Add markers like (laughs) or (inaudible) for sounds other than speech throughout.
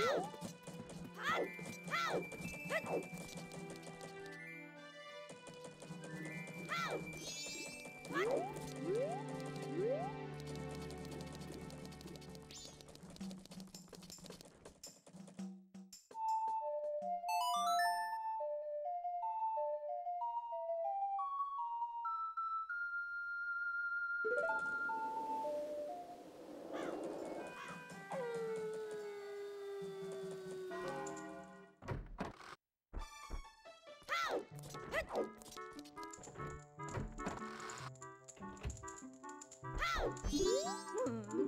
Ow! Hmm.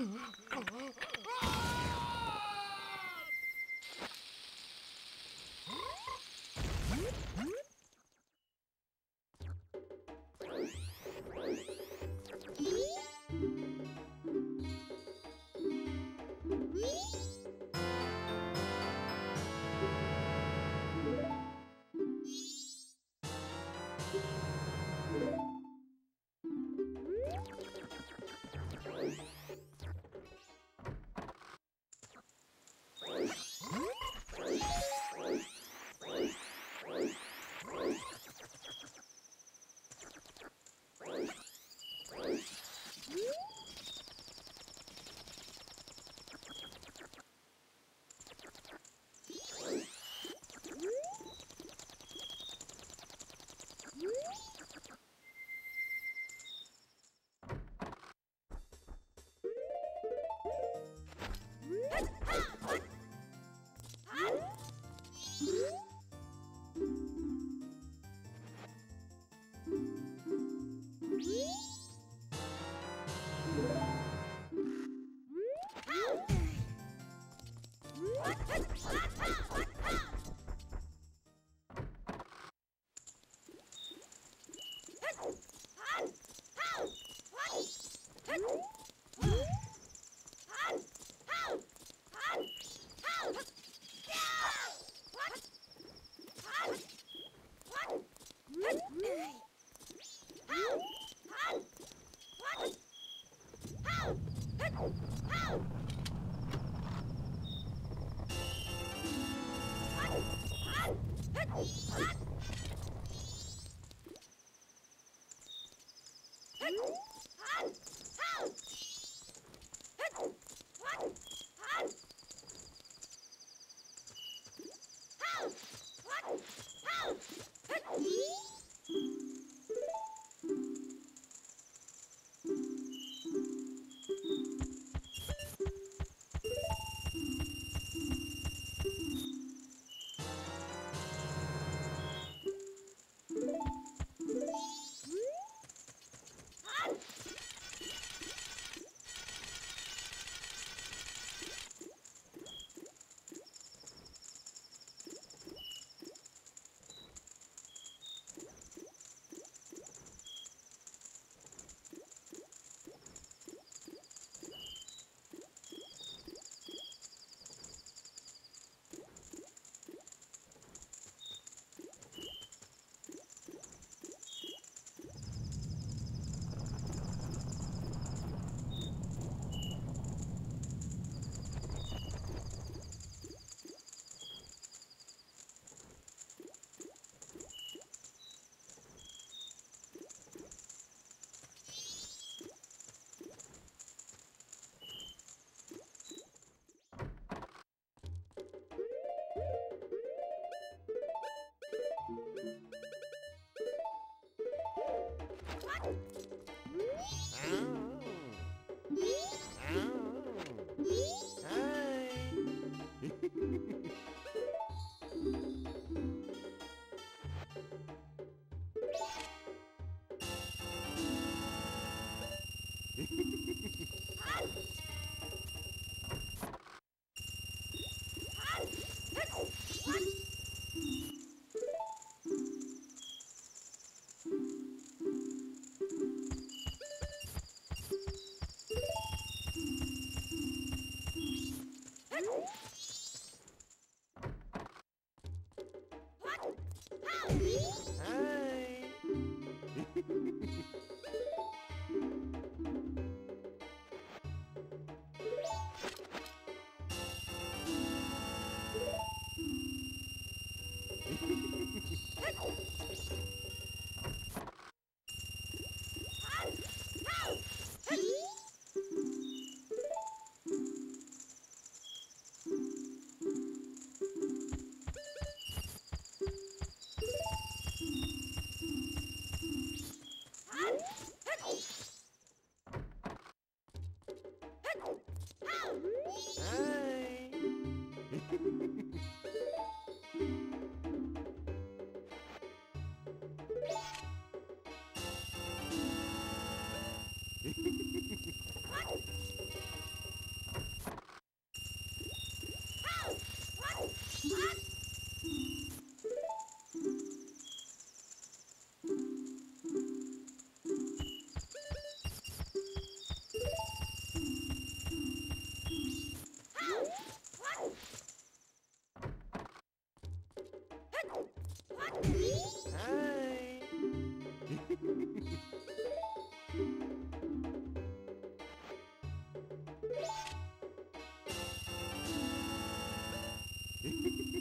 Ah!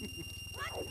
What?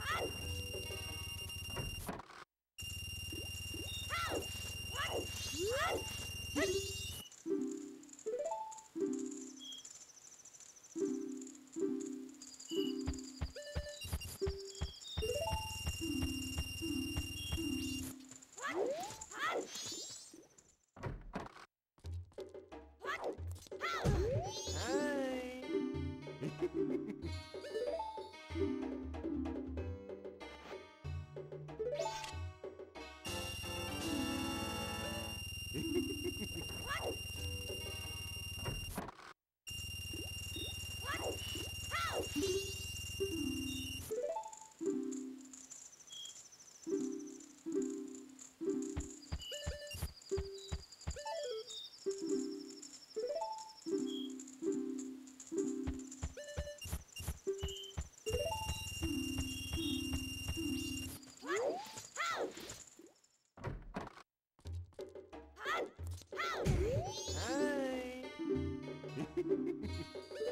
Hi. (laughs) Ha ha ha!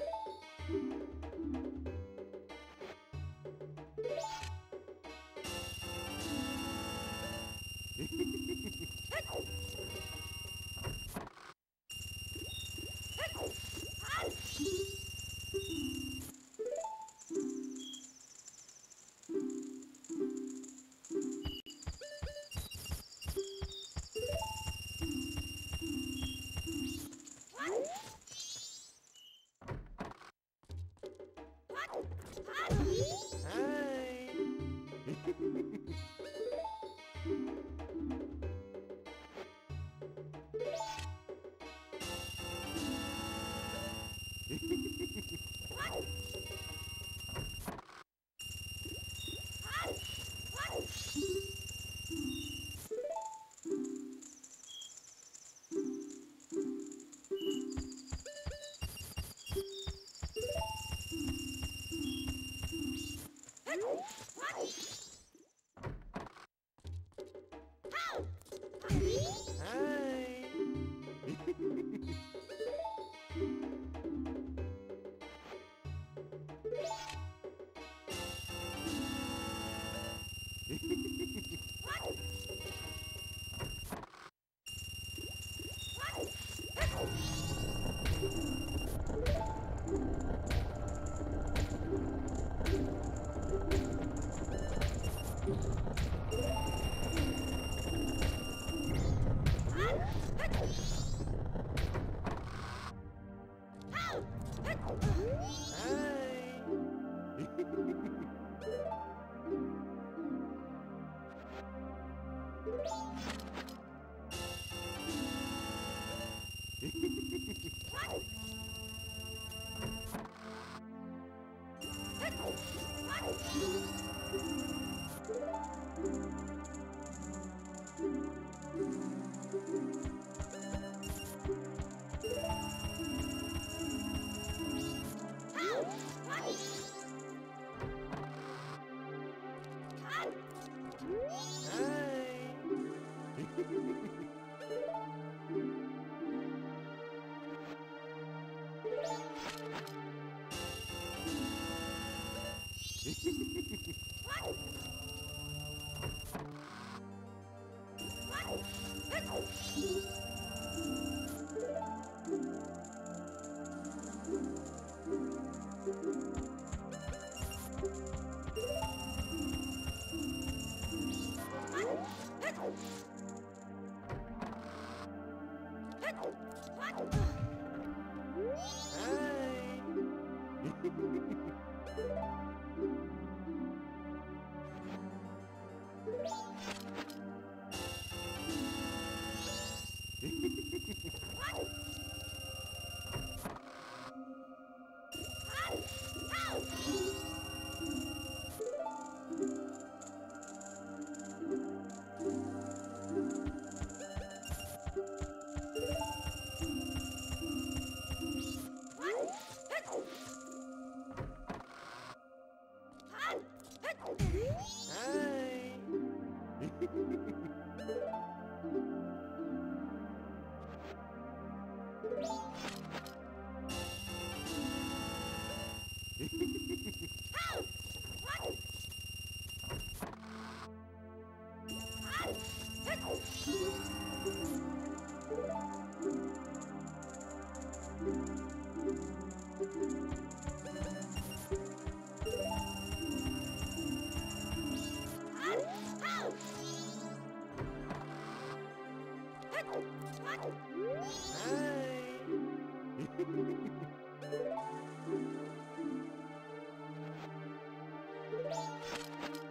Hi. Thank you.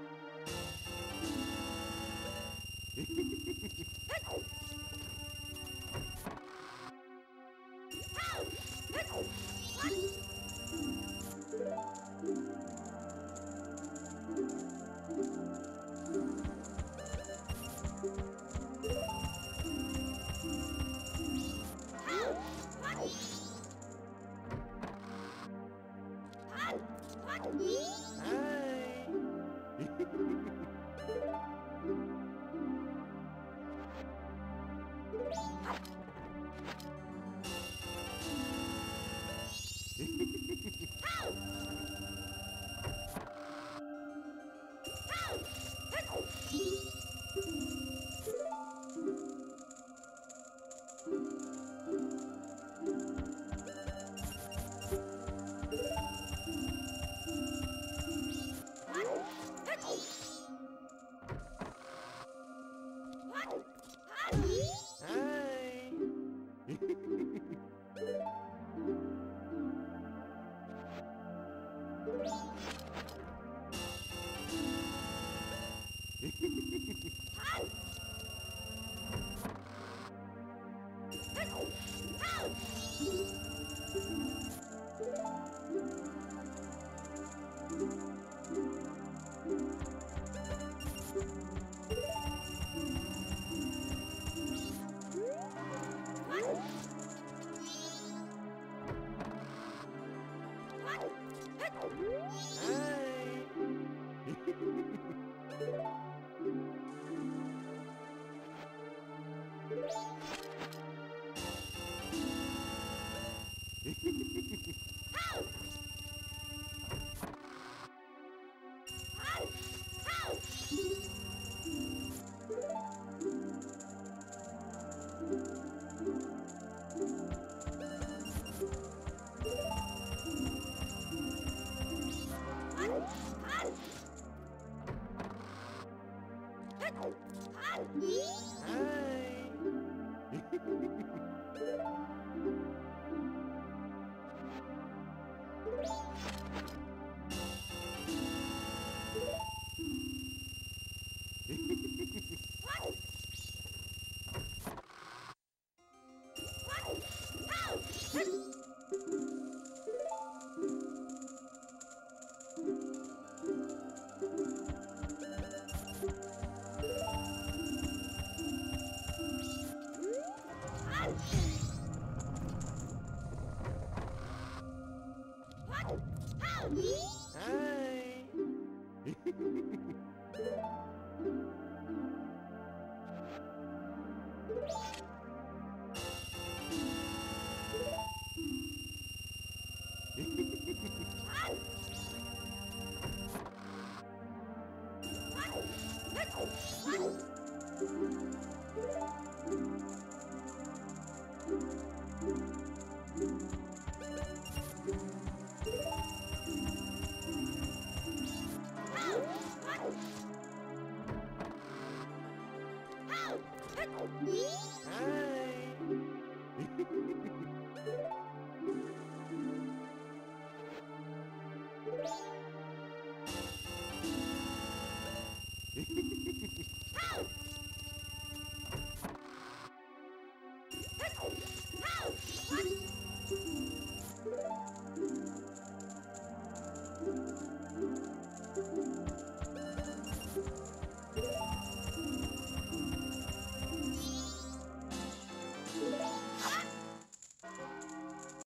Hi.